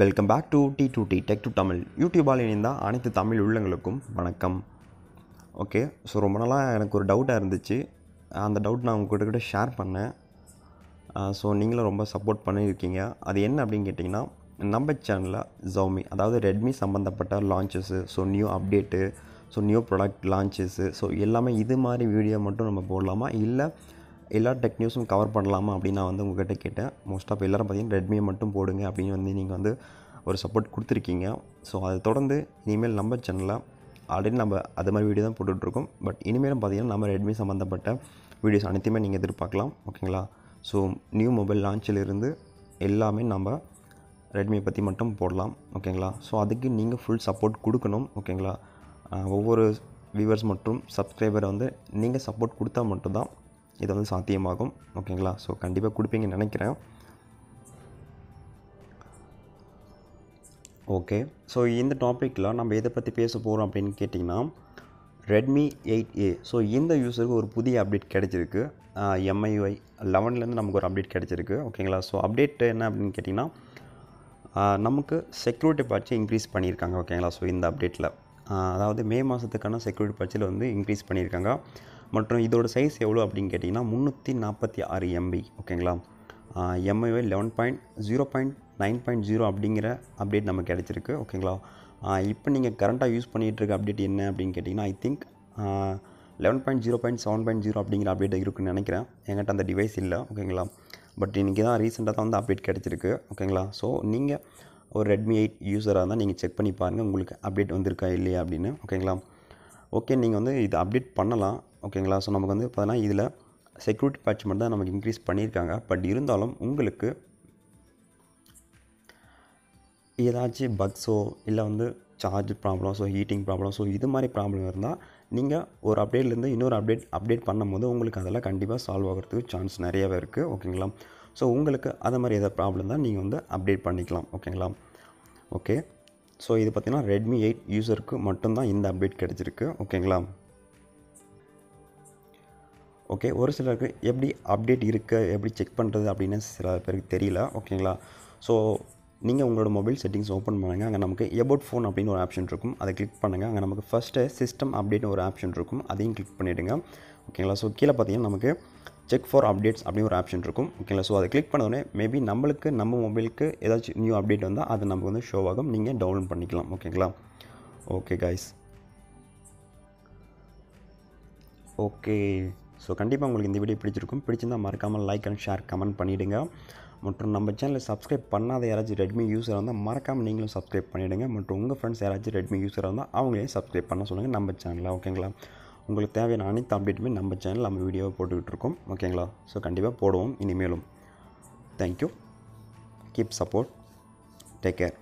Welcome back to T to T tech to Tamil யூடியூபால் இணைந்த அனைத்து தமிழ் உள்ளங்களுக்கும் வணக்கம். ஓகே ஸோ ரொம்ப நாளாக எனக்கு ஒரு டவுட்டாக இருந்துச்சு. அந்த டவுட் நான் உங்கள்கிட்ட கூட ஷேர் பண்ணேன். Uh, ஸோ நீங்களும் ரொம்ப சப்போர்ட் பண்ணியிருக்கீங்க. அது என்ன அப்படின்னு கேட்டிங்கன்னா நம்ம சேனலில் ஜவுமி அதாவது ரெட்மி சம்மந்தப்பட்ட launches so new update so new product launches so எல்லாமே இது மாதிரி வீடியோ மட்டும் நம்ம போடலாமா? இல்லை எல்லா டெக் நியூஸும் கவர் பண்ணலாமா அப்படின்னு நான் வந்து உங்கள்கிட்ட கேட்டேன். மோஸ்ட் ஆஃப் எல்லோரும் பார்த்தீங்கன்னா ரெட்மியை மட்டும் போடுங்க அப்படின்னு வந்து நீங்கள் வந்து ஒரு சப்போர்ட் கொடுத்துருக்கீங்க. ஸோ அதை தொடர்ந்து இனிமேல் நம்ம சேனலில் ஆல்ரெடி நம்ம அது மாதிரி வீடியோ தான் போட்டுட்ருக்கோம் பட் இனிமேலும் பார்த்தீங்கன்னா நம்ம ரெட்மி சம்மந்தப்பட்ட வீடியோஸ் அனைத்தையுமே நீங்கள் எதிர்பார்க்கலாம். ஓகேங்களா ஸோ நியூ மொபைல் லான்ச்சிலிருந்து எல்லாமே நம்ம ரெட்மியை பற்றி மட்டும் போடலாம். ஓகேங்களா ஸோ அதுக்கு நீங்கள் ஃபுல் சப்போர்ட் கொடுக்கணும். ஓகேங்களா ஒவ்வொரு வியூவர்ஸ் மற்றும் சப்ஸ்கிரைபரை வந்து நீங்கள் சப்போர்ட் கொடுத்தா மட்டும்தான் இது வந்து சாத்தியமாகும். ஓகேங்களா? ஸோ கண்டிப்பாக கொடுப்பீங்கன்னு நினைக்கிறேன். ஓகே ஸோ இந்த டாப்பிக்கில் நம்ம எதை பற்றி பேச போகிறோம் அப்படின்னு கேட்டிங்கன்னா ரெட்மி எயிட் ஏ ஸோ இந்த யூஸருக்கு ஒரு புதிய அப்டேட் கிடச்சிருக்கு. எம்ஐஒய் லெவன்லேருந்து நமக்கு ஒரு அப்டேட் கிடச்சிருக்கு. ஓகேங்களா? ஸோ அப்டேட் என்ன அப்படின்னு கேட்டிங்கன்னா நமக்கு செக்யூரிட்டி பேட்சை இன்க்ரீஸ் பண்ணியிருக்காங்க. ஓகேங்களா? ஸோ இந்த அப்டேட்டில் அதாவது மே மாதத்துக்கான செக்யூரிட்டி பேட்சில் வந்து இன்க்ரீஸ் பண்ணியிருக்காங்க. மற்றும் இதோட சைஸ் எவ்வளோ அப்படின்னு கேட்டிங்கன்னா முந்நூற்றி நாற்பத்தி ஆறு எம்பி ஓகேங்களா MIUI eleven point zero point nine point zero அப்படிங்கிற அப்டேட் நமக்கு கிடச்சிருக்கு ஓகேங்களா இப்போ நீங்கள் கரண்ட்டாக யூஸ் பண்ணிகிட்டு இருக்க அப்டேட் என்ன அப்படின்னு கேட்டிங்கன்னா I think eleven point zero point seven point zero அப்படிங்கிற அப்டேட் இருக்குன்னு நினைக்கிறேன். என்கிட்ட அந்த டிவைஸ் இல்லை ஓகேங்களா பட் இன்றைக்கி தான் ரீசெண்டாக தான் வந்து அப்டேட் கிடச்சிருக்கு ஓகேங்களா ஸோ நீங்கள் ஒரு ரெட்மி எயிட் யூஸராக இருந்தால் நீங்கள் செக் பண்ணி பாருங்கள் உங்களுக்கு அப்டேட் வந்திருக்கா இல்லையா அப்படின்னு ஓகேங்களா ஓகே நீங்கள் வந்து இது அப்டேட் பண்ணலாம். ஓகேங்களா ஸோ நமக்கு வந்து பார்த்தீங்கன்னா இதில் செக்யூரிட்டி பேட்ச் மட்டும் தான் நமக்கு இன்க்ரீஸ் பண்ணியிருக்காங்க. பட் இருந்தாலும் உங்களுக்கு ஏதாச்சும் பக்ஸோ இல்லை வந்து charge problem so heating problem so இது மாதிரி ப்ராப்ளம் இருந்தால் நீங்கள் ஒரு அப்டேட்லேருந்து இன்னொரு அப்டேட் அப்டேட் பண்ணும்போது உங்களுக்கு அதெல்லாம் கண்டிப்பாக சால்வ் ஆகிறதுக்கு சான்ஸ் நிறையவே இருக்குது ஓகேங்களா ஸோ உங்களுக்கு அதை மாதிரி எதாவது ப்ராப்ளம் தான் நீங்கள் வந்து அப்டேட் பண்ணிக்கலாம். ஓகேங்களா ஓகே ஸோ இது பார்த்திங்கன்னா ரெட்மி எயிட் யூஸருக்கு மட்டும்தான் இந்த அப்டேட் கிடச்சிருக்கு. ஓகேங்களா ஓகே ஒரு சிலருக்கு எப்படி அப்டேட் இருக்க எப்படி செக் பண்ணுறது அப்படின்னு சில பேருக்கு தெரியல. ஓகேங்களா ஸோ நீங்கள் உங்களோட மொபைல் செட்டிங்ஸ் ஓப்பன் பண்ணுங்கள் அங்கே நமக்கு எபோட் ஃபோன் அப்படின்னு ஒரு ஆப்ஷன் இருக்கும். அதை கிளிக் பண்ணுங்கள் அங்கே நமக்கு ஃபஸ்ட்டு சிஸ்டம் அப்டேட்னு ஒரு ஆப்ஷன் இருக்கும். அதையும் கிளிக் பண்ணிவிடுங்க ஓகேங்களா ஸோ கீழே பார்த்தீங்கன்னா நமக்கு செக் ஃபார் அப்டேட்ஸ் அப்படின்னு ஒரு ஆப்ஷன் இருக்கும். ஓகேங்களா ஸோ அதை கிளிக் பண்ண உடனே மேபி நம்மளுக்கு நம்ம மொபைலுக்கு ஏதாச்சும் நியூ அப்டேட் வந்தால் அது நமக்கு வந்து ஷோ ஆகும். நீங்கள் டவுன்லோட் பண்ணிக்கலாம். ஓகேங்களா ஓகே கைஸ் ஓகே ஸோ கண்டிப்பாக உங்களுக்கு இந்த வீடியோ பிடிச்சிருக்கும். பிடிச்சிருந்தால் மறக்காமல் லைக் அண்ட் ஷேர் கமெண்ட் பண்ணிவிடுங்க மற்றும் நம்ம சேனலை சப்ஸ்கிரைப் பண்ணாத யாராச்சும் ரெட்மி யூஸராக இருந்தால் மறக்காமல் நீங்களும் சப்ஸ்கிரைப் பண்ணிவிடுங்க மற்றும் உங்கள் ஃப்ரெண்ட்ஸ் யாராச்சும் ரெட்மி யூஸராக இருந்தால் அவங்களையும் சப்ஸ்கிரைப் பண்ண சொல்லுங்கள் நம்ம சேனலில் ஓகேங்களா உங்களுக்கு தேவையான அனைத்து அப்டேட்டுமே நம்ம சேனல் நம்ம வீடியோவை போட்டுக்கிட்டு இருக்கோம் ஓகேங்களா ஸோ கண்டிப்பாக போடுவோம் இனிமேலும். Thank you keep support take care